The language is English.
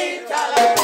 Italian.